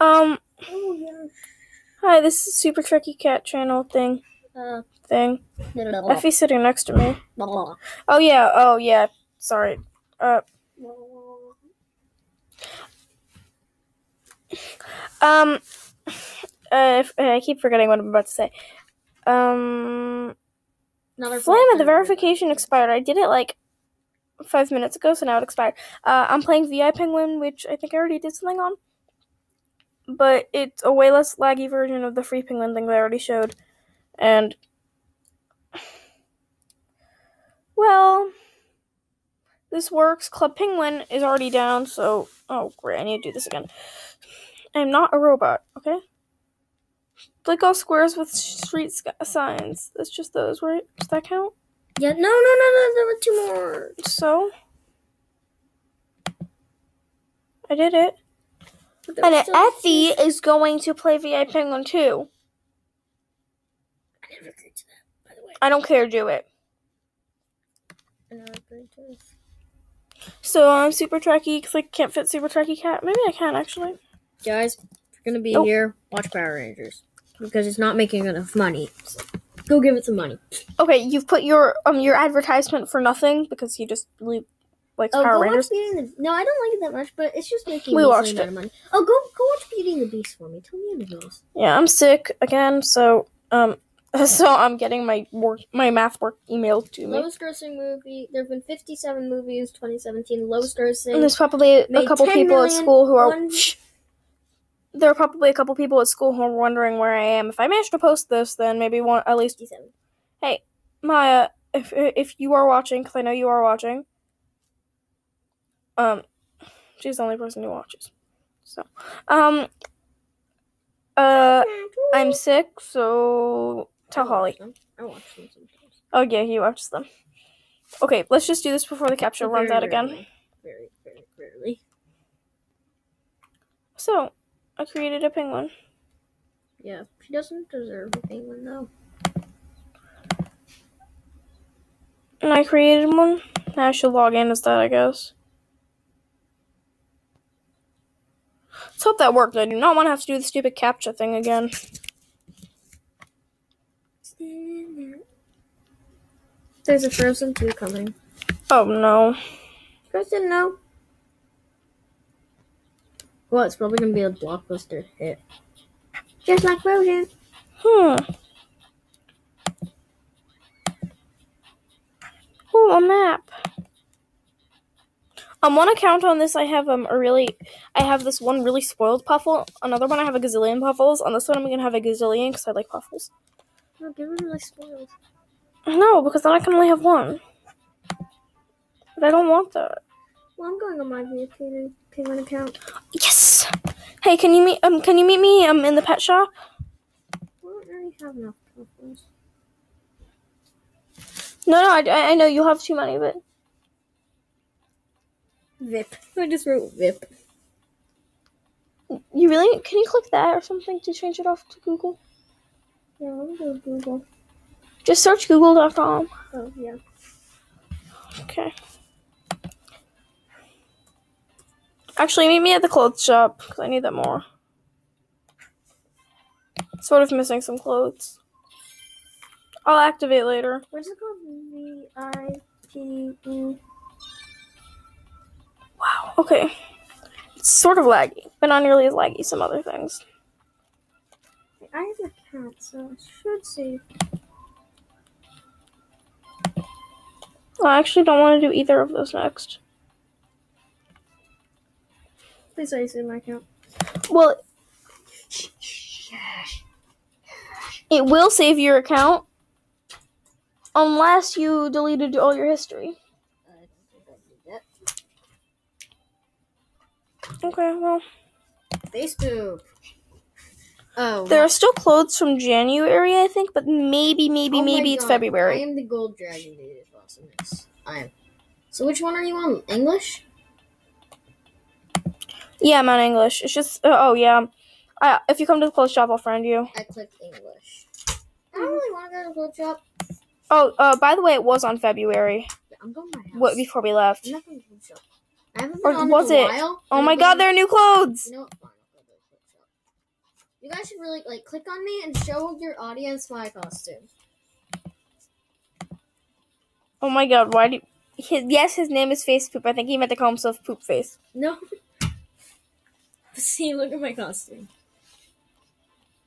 Um, Oh yeah. hi, this is Super Trekkie Cat channel thing. Uh, Thing. Effie's sitting next to me. Oh yeah. Oh yeah. Sorry. Uh. Um. Uh, I keep forgetting what I'm about to say. Um. Another Flame, the verification expired. I did it like five minutes ago, so now it expired. Uh, I'm playing VI Penguin, which I think I already did something on. But it's a way less laggy version of the Free Penguin thing that I already showed. And. Well. This works. Club Penguin is already down, so. Oh, great. I need to do this again. I am not a robot, okay? Like all squares with street signs. That's just those, right? Does that count? Yeah, no, no, no, no, there were two more. So I did it. And Effie is going to play VI Penguin too. I never agreed to that, by the way. I don't care, do it. I never agreed to this. So I'm super Trekkie because I can't fit Super Trekkie Cat. Maybe I can actually. Guys, if you're gonna be Nope. here, watch Power Rangers. Because it's not making enough money. So go give it some money. Okay, you've put your um your advertisement for nothing because you just really likes Oh, Power go Rangers. watch Beauty and the No, I don't like it that much, but it's just making We me watched it. of money. Oh, go go watch Beauty and the Beast for me. Tell me anyways. Yeah, I'm sick again, so um so I'm getting my work my math work emailed to me. Lowest grossing movie. There have been 57 movies 2017. Lowest grossing. And there's probably a couple 10 people at school who are. one- Shh. There are probably a couple people at school who are wondering where I am. If I manage to post this, then maybe one at least 57. Maya, if if you are watching, because I know you are watching. Um, she's the only person who watches. So, um, uh, I'm sick, so tell I Holly. them. I watch them sometimes. Oh yeah, he watches them. Okay, let's just do this before the captcha runs out again. rarely. Very, very rarely. So, I created a penguin. Yeah, she doesn't deserve a penguin though. And I created one. Now I should log in as that, I guess. Let's hope that worked. I do not want to have to do the stupid captcha thing again. There's a Frozen 2 coming. Oh no. Frozen, no. Well, it's probably gonna be a blockbuster hit. Just like Frozen. Hmm. Oh, a map. On one account on this, I have um a really, I have this one really spoiled puffle. Another one, I have a gazillion puffles. On this one, I'm gonna have a gazillion because I like puffles. No, give it really spoiled. No, because then I can only have one. But I don't want that. Well, I'm going on my VPN penguin account. Yes. Hey, can you meet um can you meet me um in the pet shop? Well, I don't really have enough puffles. No, no, I, I know you have too many, but VIP. I just wrote VIP. you really can you click that or something to change it off to Google? Yeah, let me go to Google. Just search Google.com. Oh, yeah. Okay. Actually, meet me at the clothes shop because I need that more. Sort of missing some clothes. I'll activate later. What's it called? V I P E. Okay. It's sort of laggy, but not nearly as laggy as some other things. I have an account, so I should save. I actually don't want to do either of those next. Please save my account. Well, it will save your account unless you deleted all your history. I don't think I did that. Okay, well. Facebook. Oh, There are still clothes from January, I think, but maybe, maybe, Oh maybe it's God, I am the gold dragon dude. Awesomeness. I am. So which one are you on? English? Yeah, I'm on English. It's just, uh, oh yeah. I, if you come to the clothes shop, I'll friend you. I clicked English. I don't really want to go to the clothes shop. Oh, uh, by the way, it was on February. I'm going to my house. What before we left? Or was it? while. Oh my God, there are new clothes. You know what? Fine, I'll go to the gold shop. You guys should really like click on me and show your audience my costume. Oh my god, why do his, yes, his name is Face Poop. I think he meant to call himself Poop Face. No. See, look at my costume.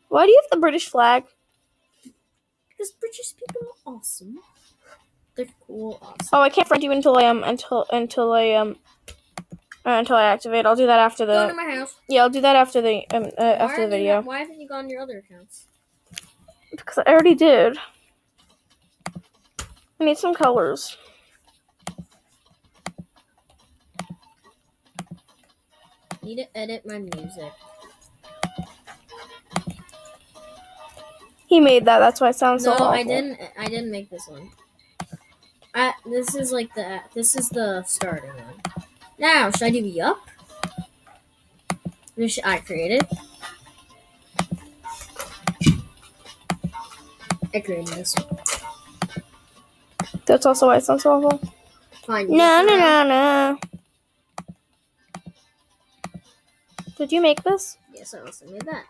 Why do you have the British flag? Because British people are awesome. They're cool, awesome. Oh, I can't friend you until I um until until I um uh, until I activate. I'll do that after the. Go to my house. yeah. I'll do that after the um uh, after the video not- why haven't you gone to your other accounts? because I already did. I need some colors. Need to edit my music. He made that. That's why it sounds No, so awful. I didn't. I didn't make this one. I, this is like the this is the starting one. Now, should I do yup? This I created. I created this. That's also why it sounds so awful. Fine. No, no, no, no. Did you make this? Yes, I also made that.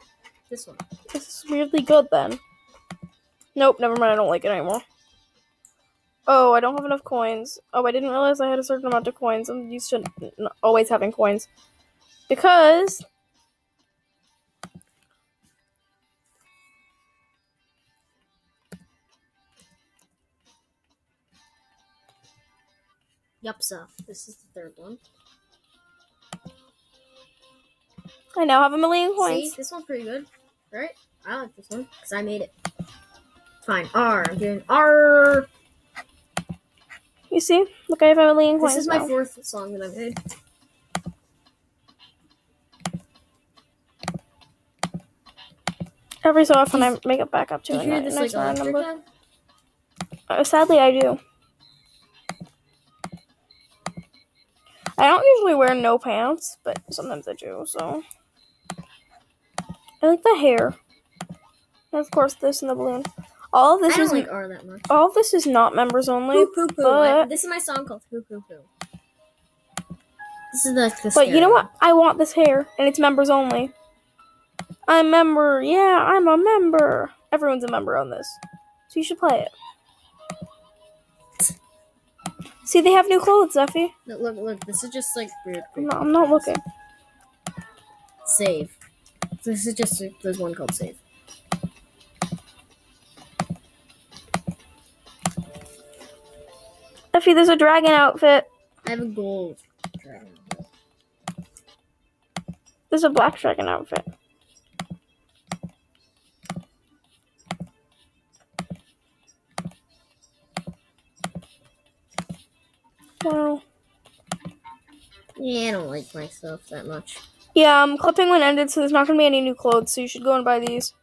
This one. This is weirdly good then. Nope, never mind. I don't like it anymore. Oh, I don't have enough coins. Oh, I didn't realize I had a certain amount of coins. I'm used to always having coins. Because. Yup, so this is the third one. I now have a million See, coins. this one's pretty good, right? I like this one because I made it. Fine. R. I'm doing R. You see? Look, I have a million coins. This is my now. fourth song that I've made. Every so often, I make it back up to Did you hear this nice like number. Uh, sadly, I do. I don't usually wear no pants, but sometimes I do, so. I like the hair. And of course, this and the balloon. All of this is like R that much. all of this is not members only, Poo poo poo. I- this is my song called Poo Poo Poo. This is the. the but you know what? I want this hair, and it's members only. I'm a member. Yeah, I'm a member. Everyone's a member on this, so you should play it. See, they have new clothes, Zeffy. Look, look, look. This is just like weird. I'm not, I'm not looking. Save. This is just there's one called Save. Effie, there's a dragon outfit. I have a gold dragon. There's a black dragon outfit. Wow. Yeah, I don't like myself that much. Yeah, um, Club Penguin ended, so there's not gonna be any new clothes, so you should go and buy these.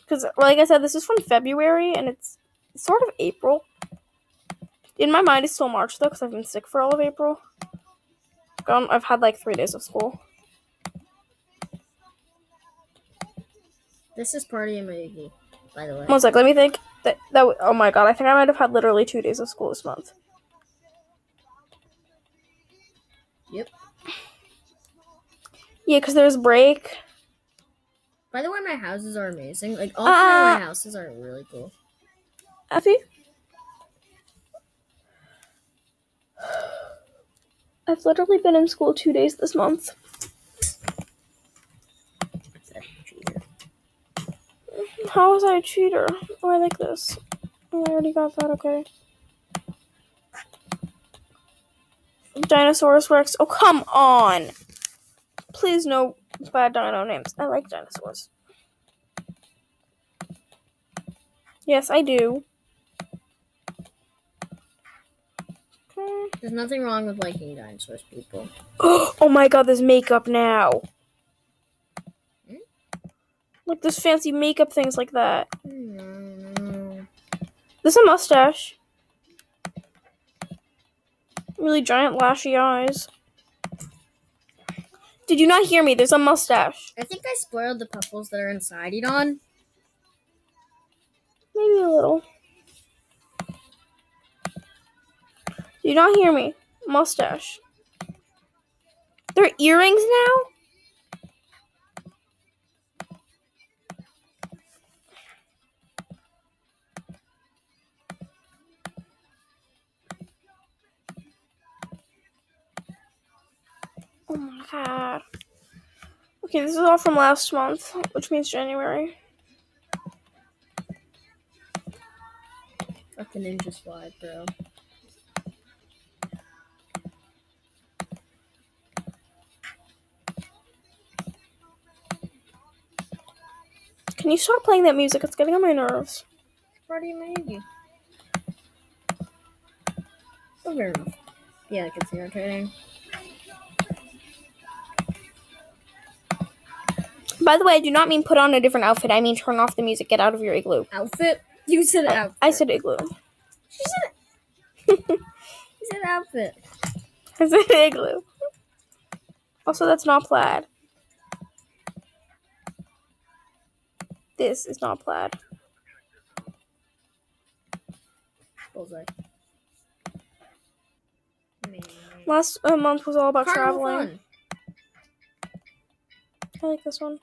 Because, like I said, this is from February, and it's sort of April. In my mind, it's still March, though, because I've been sick for all of April. Um, I've had like three days of school. This is Party in Maybe, by the way. One sec, let me think. That, that oh my god, I think I might have had literally two days of school this month. Yep. Yeah, because there's break. By the way, my houses are amazing. Like all Uh, three of my houses are really cool. Effie? I've literally been in school two days this month. How was I a cheater? Oh, I like this. Oh, I already got that, okay. Dinosaurus Rex. Oh, come on! Please, no bad dino names. I like dinosaurs. Yes, I do. There's nothing wrong with liking dinosaurs, people. oh my god, there's makeup now. Hmm? Like there's fancy makeup things like that. Mm. There's a mustache. Really giant lashy eyes. Did you not hear me? There's a mustache. I think I spoiled the puffles that are inside Edon. Maybe a little. Do you not hear me? Mustache. They're earrings now? Oh my god. Okay, this is all from last month, which means January. Fucking ninja slide, bro. Can you stop playing that music? It's getting on my nerves. Party maybe. Oh, fair enough. Yeah, I can see irritating. By the way, I do not mean put on a different outfit. I mean turn off the music. Get out of your igloo. Outfit? You said outfit. I said igloo. She said You said outfit. I said igloo. Also, that's not plaid. This is not plaid. Bullseye. Man. Last uh, month was all about Carnival traveling. fun. I like this one.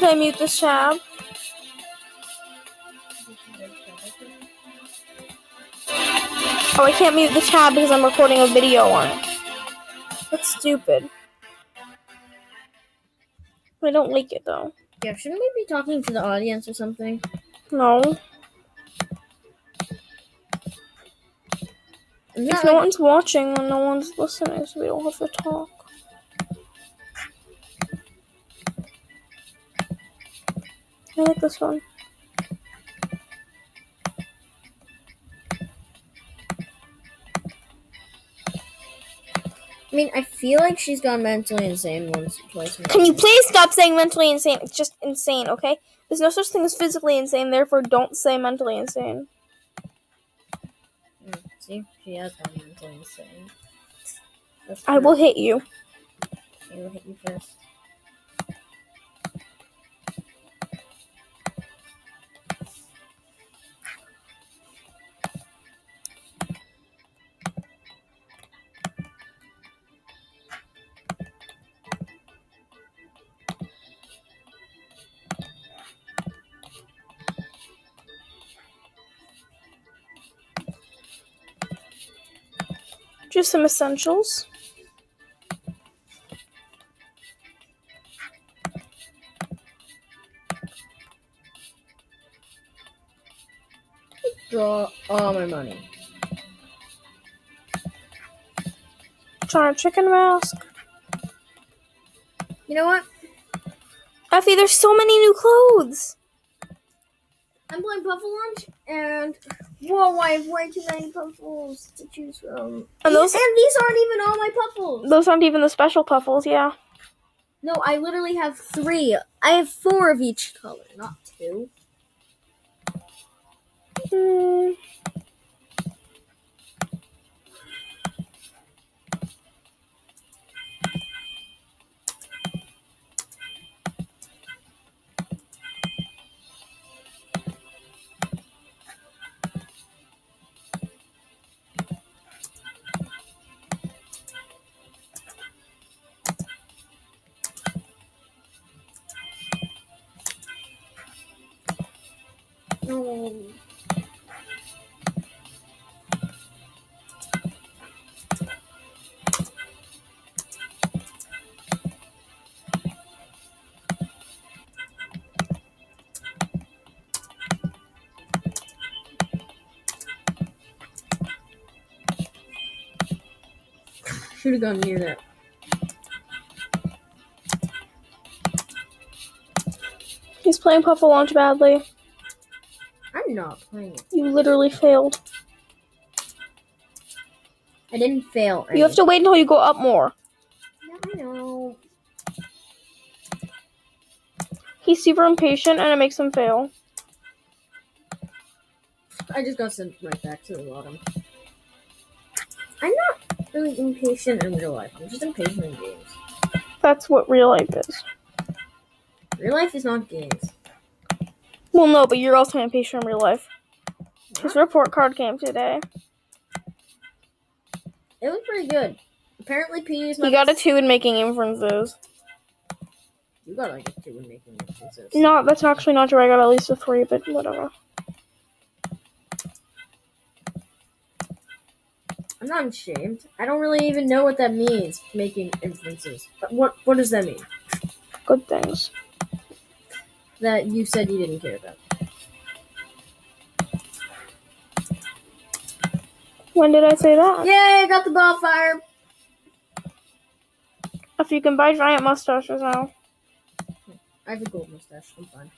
Can't I mute this tab? Oh, I can't mute the tab because I'm recording a video on it. That's stupid. I don't like it though. Yeah, shouldn't we be talking to the audience or something? No. If no like- one's watching and no one's listening, so we don't have to talk. I like this one. I mean, I feel like she's gone mentally insane once or twice. Can you please stop saying mentally insane? It's just insane, okay? There's no such thing as physically insane, therefore don't say mentally insane. Mm, see, she has gone mentally insane. I will hit you. I will hit you first. Some essentials. Draw all my money. Trying a chicken mask. You know what? Effie, there's so many new clothes. I'm playing Puffle Launch, and whoa, I have way too many Puffles to choose from. And those- and these aren't even all my Puffles. Those aren't even the special puffles, yeah. No, I literally have three. I have four of each color, not two. Hmm. Should have gone near that. He's playing Puffle Launch badly. I'm not playing it. You literally failed. I didn't fail. You have to wait until you go up more. I know. He's super impatient and it makes him fail. I just got sent right back to the bottom. I'm not really impatient in real life. I'm just impatient in games. That's what real life is. Real life is not games. Well, no, but you're also impatient in real life. His report card came today. It was pretty good. Apparently, P is my. He got a two in making inferences. You got like a two in making inferences. No, that's actually not true. I got at least a three, but whatever. I'm not ashamed. I don't really even know what that means. Making inferences. But What What does that mean? Good things. That you said you didn't care about. When did I say that? Yay! I got the ball fire. If you can buy giant mustaches now. I have a gold mustache. I'm fine.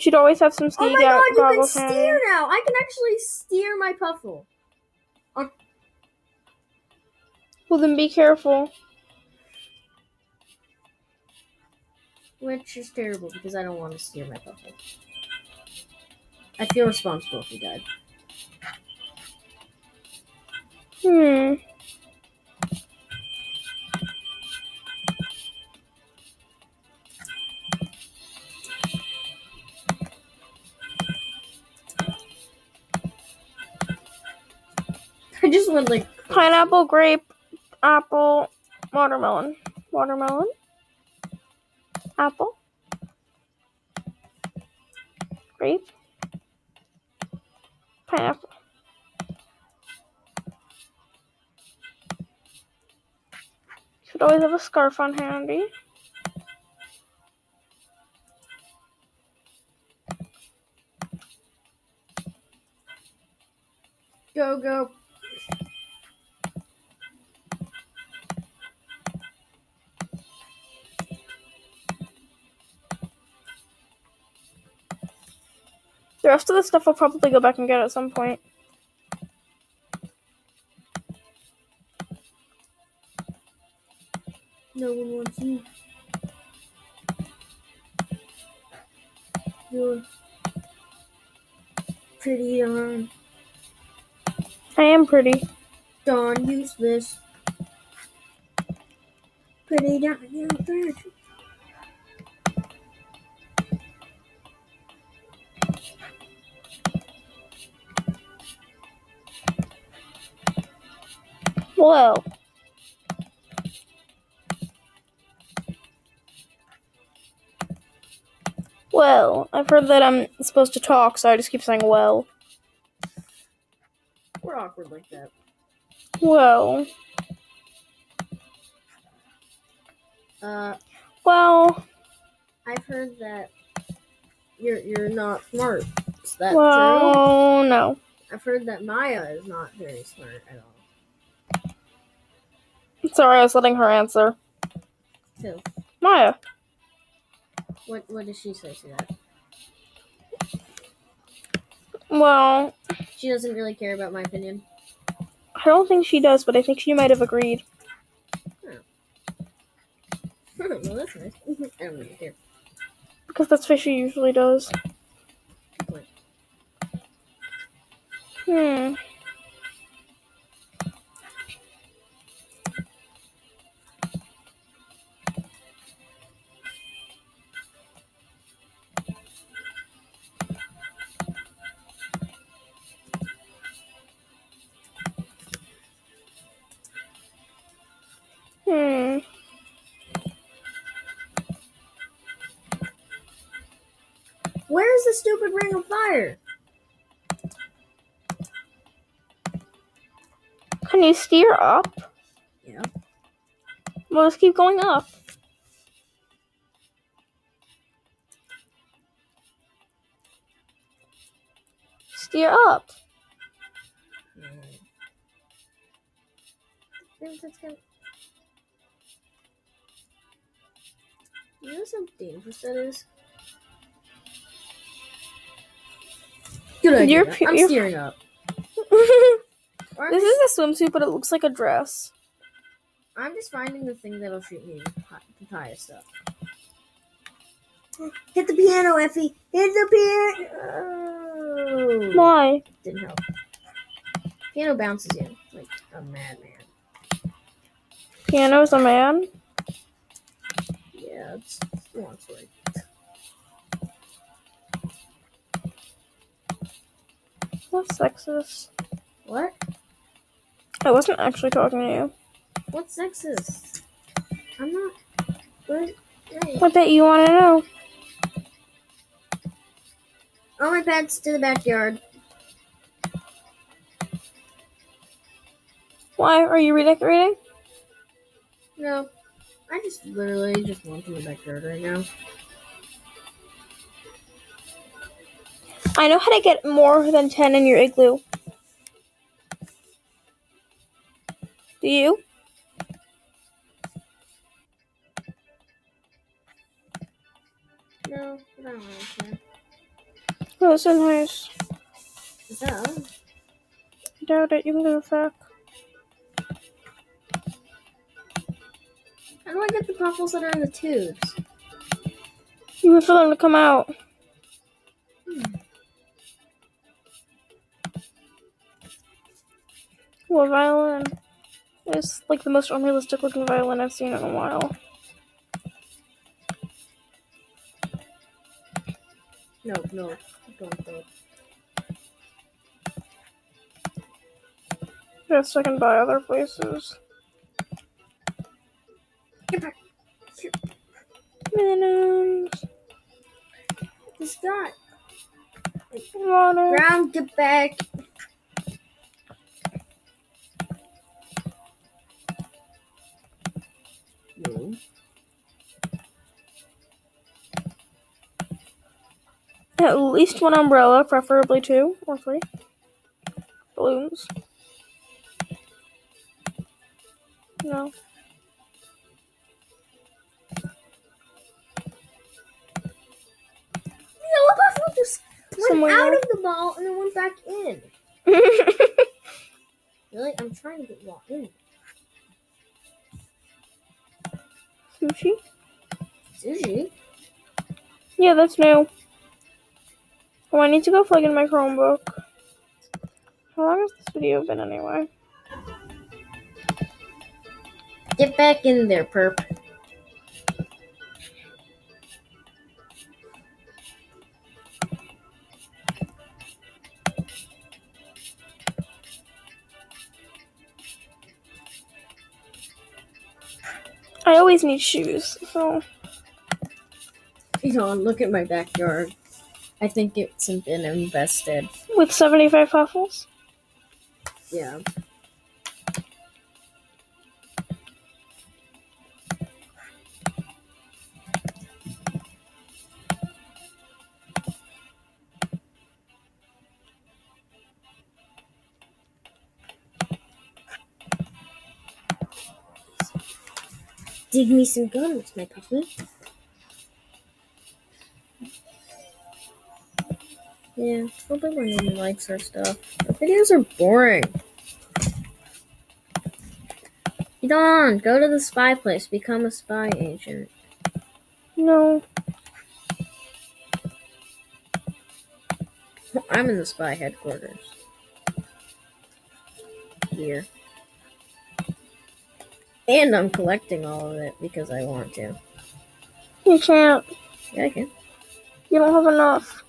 You should always have some Oh my god! You can steer now. I can actually steer my puffle. Well, then be careful. Which is terrible because I don't want to steer my puffle. I feel responsible if he died. Hmm. Just went like Pineapple, grape, apple, watermelon. Watermelon. Apple. Grape. Pineapple. Should always have a scarf on handy. go go. Rest of the stuff I'll probably go back and get at some point. No one wants you. You're pretty darn I am pretty. darn useless. Pretty darn useless. Well. Well, I've heard that I'm supposed to talk, so I just keep saying well. We're awkward like that. Well. Uh, Well. I've heard that you're you're not smart. Is that true? Well, no. I've heard that Maya is not very smart at all. Sorry, I was letting her answer. Who? Maya. What what does she say to that? Well, She doesn't really care about my opinion. I don't think she does, but I think she might have agreed. well, that's nice. I don't really care. Because that's what she usually does. Hmm. Hmm. Can you steer up? Yeah. Well, let's keep going up. Steer up. That's kind You know how dangerous that is? Good idea. You're I'm you're- steering up. Or this just, is a swimsuit, but it looks like a dress. I'm just finding the thing that'll shoot me hi- the highest stuff. Hit the piano, Effie! Hit the piano! Why? Didn't help. Piano bounces you like a madman. Piano's a man? Yeah, it's long story. That's sexist. What? I wasn't actually talking to you. What's sexist? I'm not. What? I bet you want to know. All my pets to the backyard. Why? Are you redecorating? No, I just literally just want to the backyard right now. I know how to get more than 10 in your igloo. Do you? No, I don't understand. Oh, that's so nice. That? I doubt it. You can go back. How do I get the puffles that are in the tubes? You wait for them to come out. Hmm. Well, violin is like the most unrealistic looking violin I've seen in a while. No, no, don't, don't. Yes, I can buy other places. Get back. Minims. This guy. Water. Brown, get back. At least one umbrella, preferably two or three. Balloons. No. No, what the fuck just went Somewhere. out of the ball and then went back in? Really? I'm trying to get ball in. Sushi? Sushi? Yeah, that's new. Oh, I need to go plug in my Chromebook. How long has this video been anyway? Get back in there, perp. I always need shoes, so You know, look at my backyard. I think it's been invested. with 75 puffles. Yeah. Dig me some guns, my puppy. Yeah, mom likes our stuff. The videos are boring. Don, go to the spy place. Become a spy agent. No. I'm in the spy headquarters. Here. And I'm collecting all of it because I want to. You can't. Yeah, I can. You don't have enough.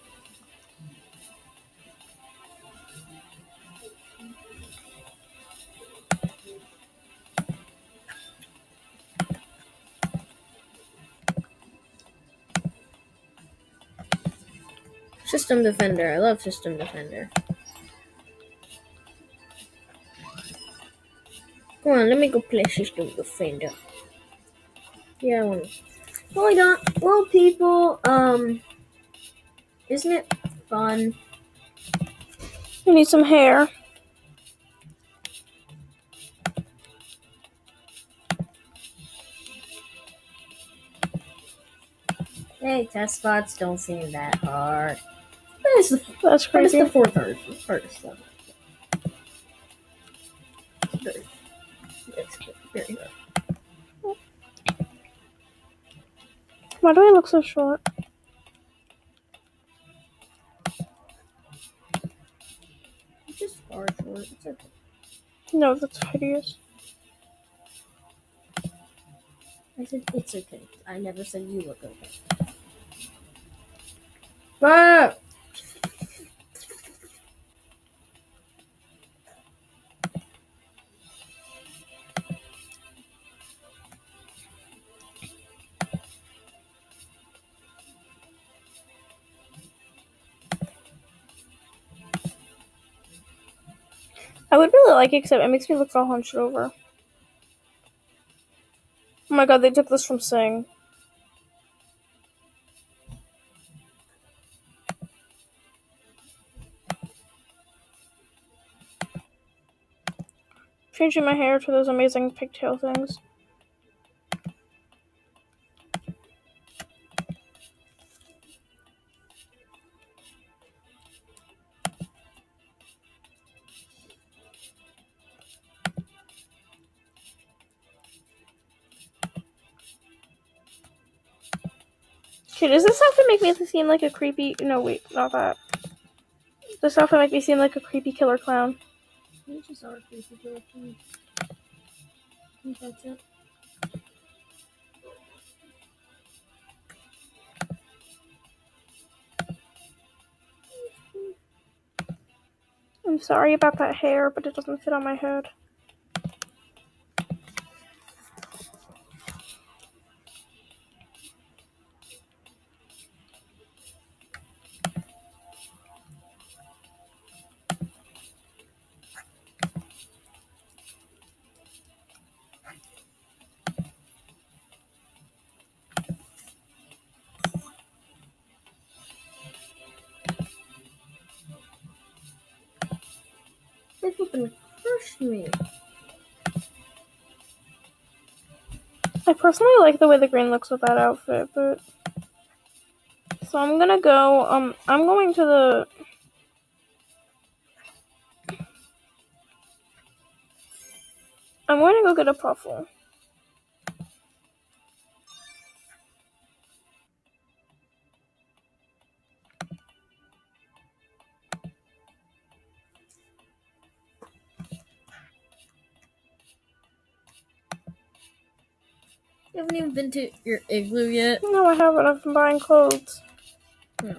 System Defender. I love System Defender. Come on, let me go play System Defender. Yeah, I want to. Well, I don't. Well, people, um, isn't it fun? You need some hair. Hey, test spots don't seem that hard. That is the, That's that is crazy. the fourth hard, hardest level. Very, it's very hard. Why do I look so short? It's just far short. It's okay. No, that's hideous. I said it's okay. I never said you look okay. But would really like it, except it makes me look all hunched over. Oh my god, they took this from Sing. Changing my hair to those amazing pigtail things. Does this outfit make me seem like a creepy? No, wait, not that. This outfit make me seem like a creepy killer clown. You just are creepy girl. I think that's it. I'm sorry about that hair, but it doesn't fit on my head. Personally like the way the green looks with that outfit, but so I'm gonna go. Um, I'm going to the. I'm going to go get a puffle. You haven't even been to your igloo yet. No, I haven't. I've been buying clothes. Hmm.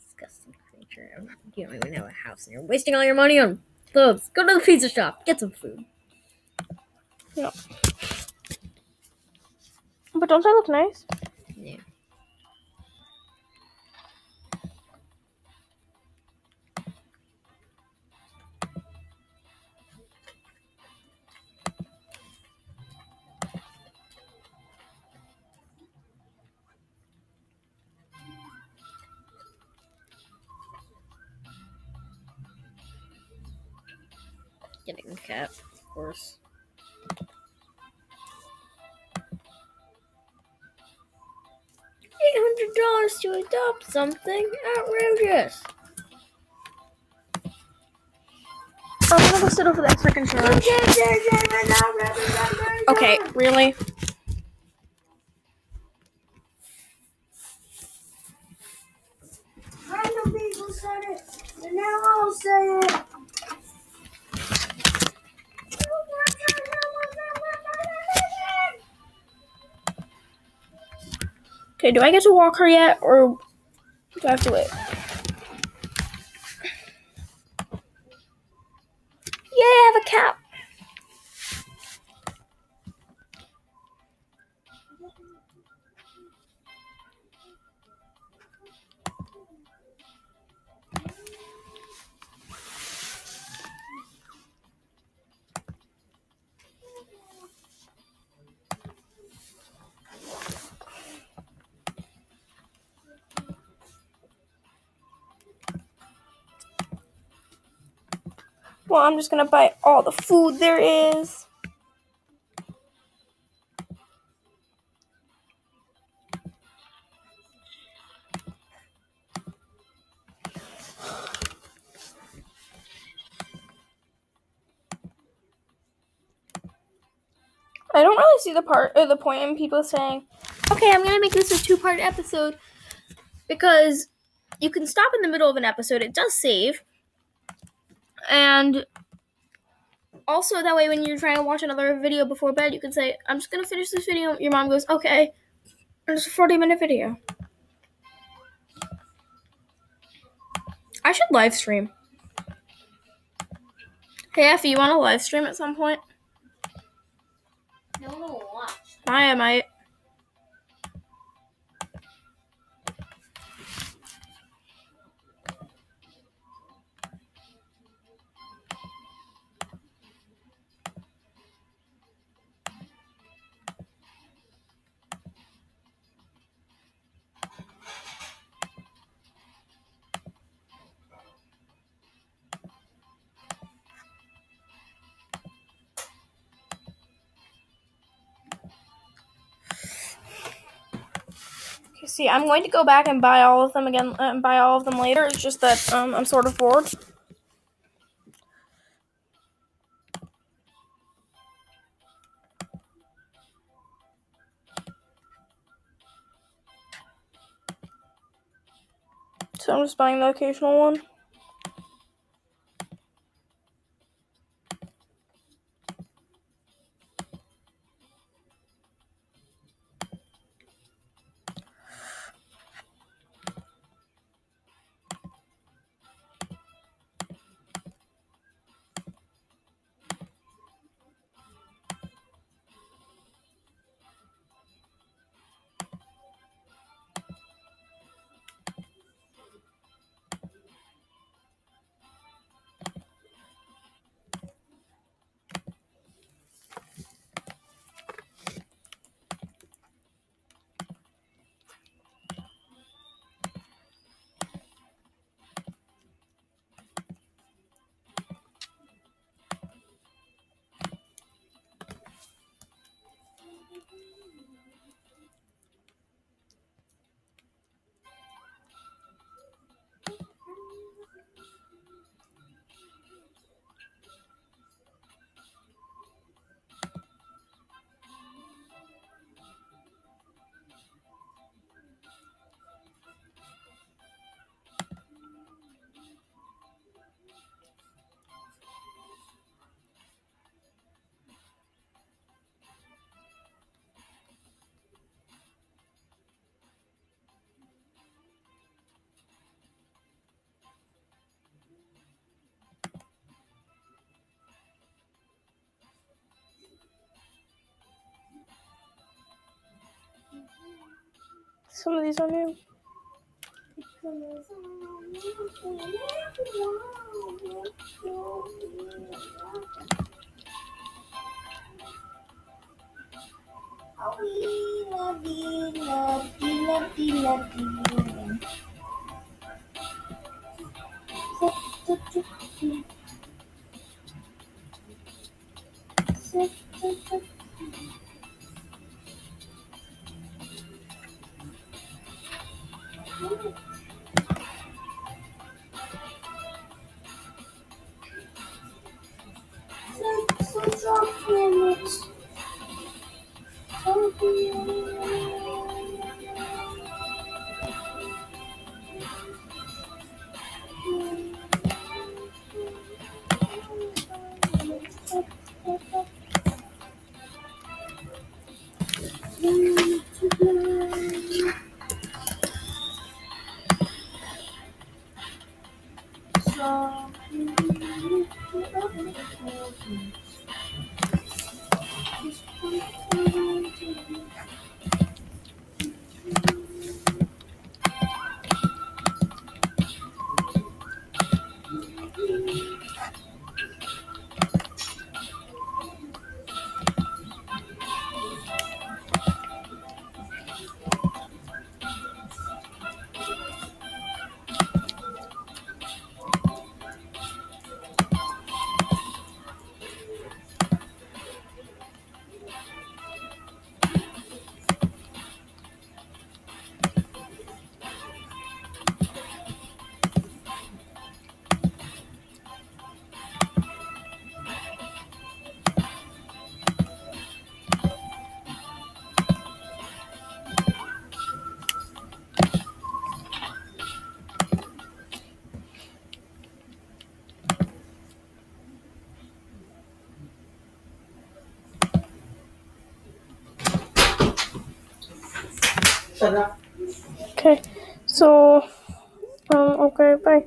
Disgusting creature. You don't even have a house and you're wasting all your money on clothes. Go to the pizza shop. Get some food. But don't I look nice? Something outrageous. Oh, I'm gonna go sit over that second charge. Okay, really? Random people said it, and now I'll say it. Okay, do I get to walk her yet, or do I have to wait? Yay, I have a cap. Well, I'm just gonna buy all the food there is. I don't really see the part or the point in people saying, "Okay, I'm gonna make this a two-part episode," because you can stop in the middle of an episode. It does save, and also that way when you're trying to watch another video before bed, you can say, I'm just gonna finish this video. Your mom goes, okay. It's a 40 minute video. I should live stream. Hey Effie, you wanna live stream at some point? No, no, watch. I might. See, I'm going to go back and buy all of them again, uh, and buy all of them later. It's just that um, I'm sort of bored. So I'm just buying the occasional one. some of these on here? Oh, we love you, love you, love you, love you. Okay, so, um, okay, bye.